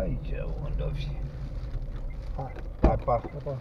Aici unde o fi? Hai, hai, pa, pa.